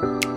Bye.